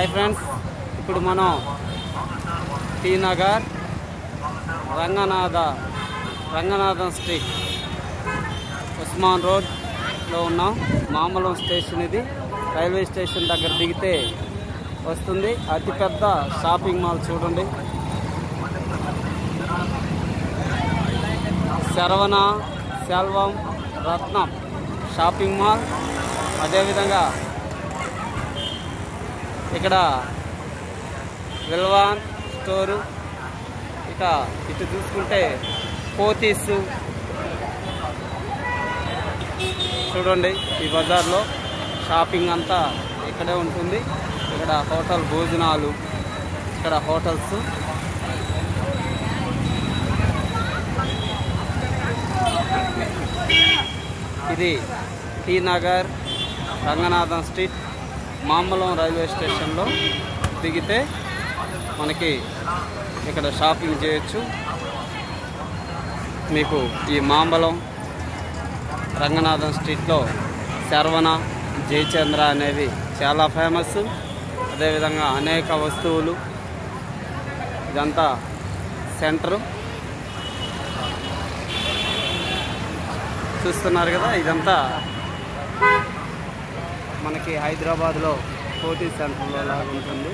Hi friends ఇప్పుడు మనం T Nagar Ranganatha Ranganatham street Usman రోడ్లో ఉన్నాం. మామలం స్టేషన్ ఇది. రైల్వే స్టేషన్ దగ్గర దిగితే వస్తుంది. అతిపెద్ద షాపింగ్ మాల్ చూడండి. Saravana Selvam Ratnam shopping mall. అదేవిధంగా ఇక్కడ విల్వాన్ స్టోరు. ఇక ఇటు చూసుకుంటే పోతీస్. చూడండి ఈ బజార్లో షాపింగ్ అంతా ఇక్కడే ఉంటుంది. ఇక్కడ హోటల్ భోజనాలు ఇక్కడ హోటల్స్. ఇది T Nagar Ranganatham street. Mambalam railway స్టేషన్లో దిగితే మనకి ఇక్కడ షాపింగ్ చేయొచ్చు. మీకు ఈ మాంబలం రంగనాథం స్ట్రీట్లో శర్వణ జయచంద్ర అనేవి చాలా ఫేమస్. అదేవిధంగా అనేక వస్తువులు. ఇదంతా సెంటరు. చూస్తున్నారు కదా ఇదంతా మనకి హైదరాబాద్లో కోటి సెంటర్లో లాగా ఉంటుంది.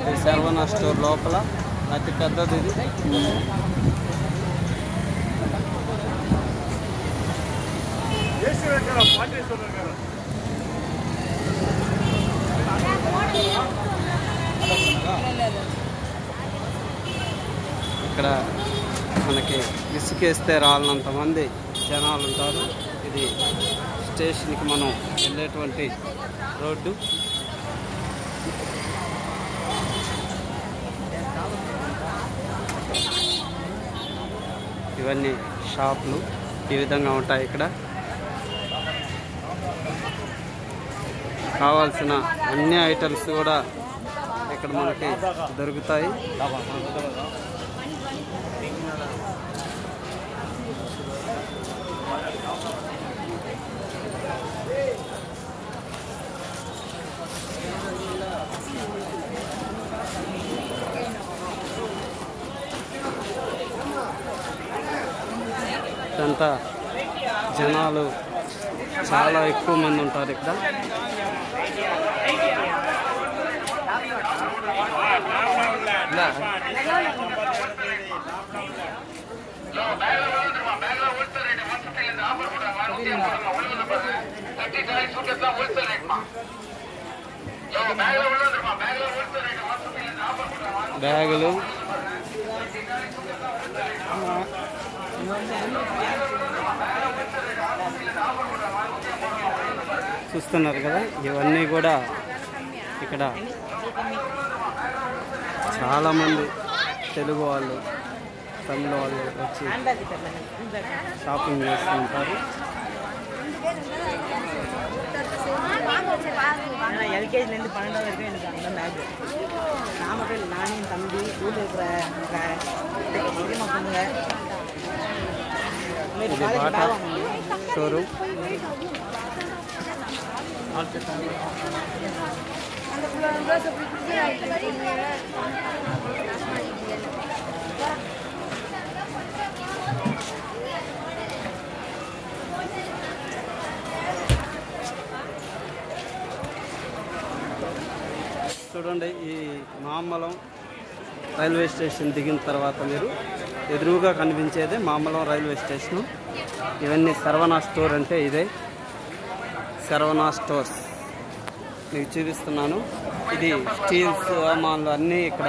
ఇది శర్వణ స్టోర్ లోపల అతి పెద్దది ఇది. ఇక్కడ మనకి ఇసుకేస్తే రాళ్ళంత మంది జనాలు ఉంటారు. ఇది స్టేషన్కి మనం వెళ్ళేటువంటి రోడ్డు. ఇవన్నీ షాపులు ఈ విధంగా ఉంటాయి ఇక్కడ. కావాల్సిన అన్ని ఐటమ్స్ కూడా ఇక్కడ మనకి దొరుకుతాయి. ఇదంతా జనాలు చాలా ఎక్కువ మంది ఉంటారు ఇక్కడ. బ్యాగులు. చూస్తున్నారు కదా ఇవన్నీ కూడా ఇక్కడ చాలామంది తెలుగు వాళ్ళు తమిళ వాళ్ళు వచ్చి షాపింగ్ చేస్తూ ఉంటారు நான் எல்கேஜிலேருந்து பன்னெண்டாவது வரைக்கும் எனக்கு அந்த பேக் நான் மட்டும் இல்லை நானும் என் தம்பி ஊரில் இருக்கிற பெரியம்மா பொண்ணுங்க ఇది బాటా షోరూమ్ చూడండి ఈ మామలం రైల్వే స్టేషన్ దిగిన తర్వాత మీరు ఎదురుగా కనిపించేదే మామలం రైల్వే స్టేషను. ఇవన్నీ సర్వనా స్టోర్ అంటే ఇదే. సర్వనా స్టోర్స్. మీకు చూపిస్తున్నాను. ఇది స్టీల్ సామాన్లు అన్నీ ఇక్కడ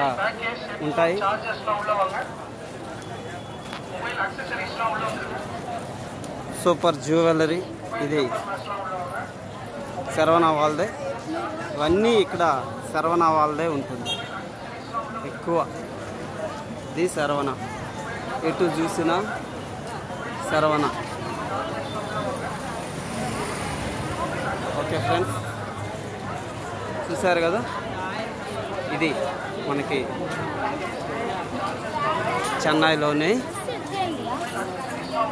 ఉంటాయి. Super jewellery. ఇది శరవణ వాళ్ళదే. ఇవన్నీ ఇక్కడ శరవణ వాళ్ళదే ఉంటుంది. ఎక్కువ. ఇది శరవణ. ఎటు చూసినా శరవణ. Okay friends. చూశారు కదా? ఇది మనకి చెన్నైలోని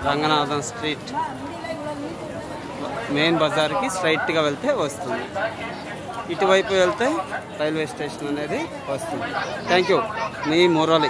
రంగనాథం స్ట్రీట్. మెయిన్ బజార్కి స్ట్రైట్గా వెళ్తే వస్తుంది. ఇటువైపు వెళ్తే రైల్వే స్టేషన్ అనేది వస్తుంది. Thank you. మీ మురళి.